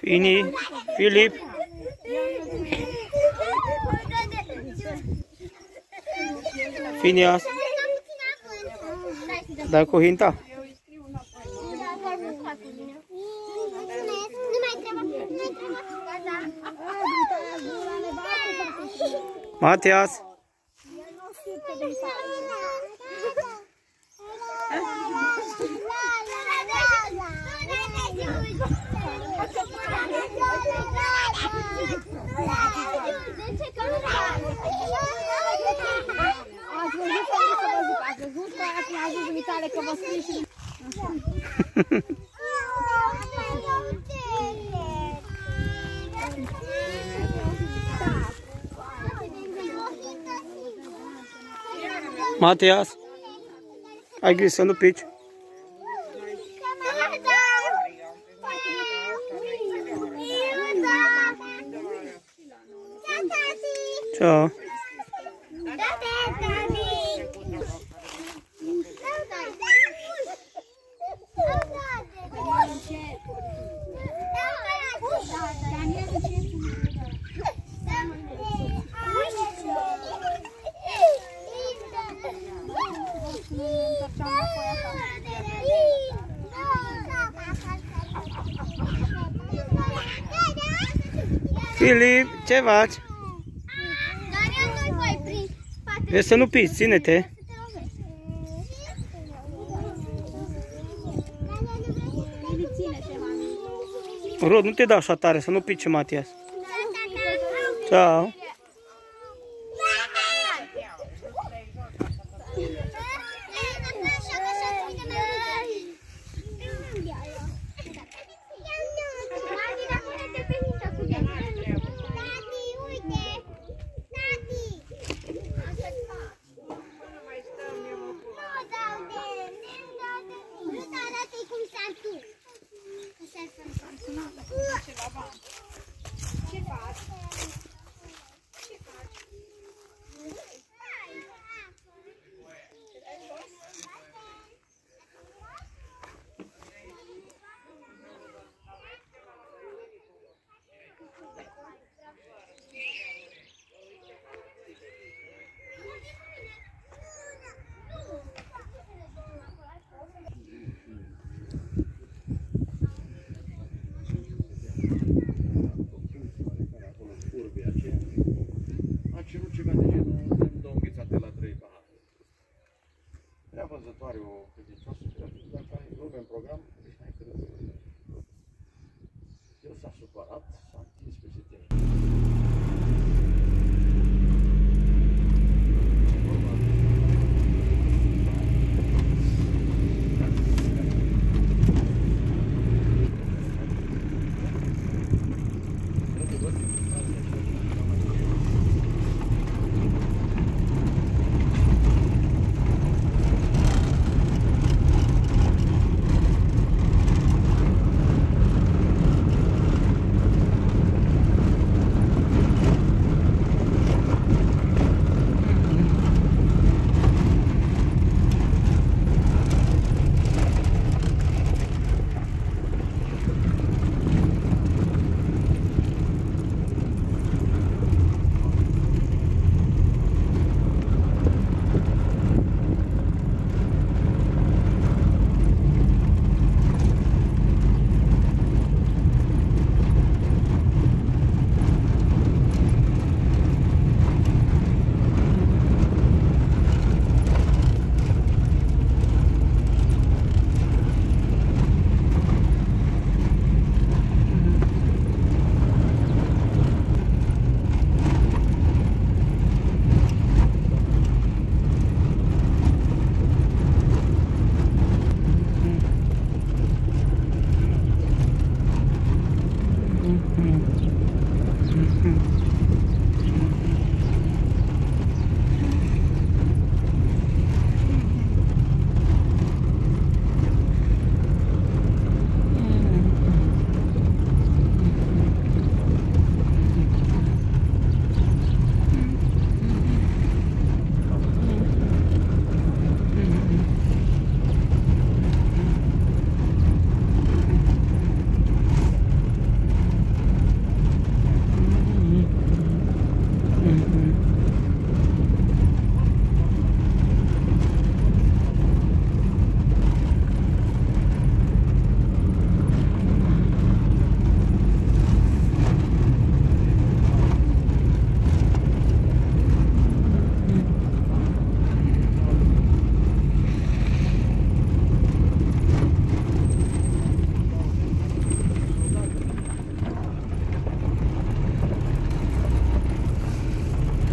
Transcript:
Fini, Filip, Finias, dai cu hinta. Matias, Ați văzut că nu să vă zic, ați văzut că ați mai adus dumitale că vă scrie și... Matias, ai grijă să nu pici. Filip, ce faci? Vezi să nu pici, ține-te. Rod, nu te dau așa tare, să nu pici, Matias. Ciao. Ce faci? Prea văzătoare o credincioasă și a spus, dacă ai lume în program, deci n-ai crezut. El s-a supărat, s-a întins peste tine.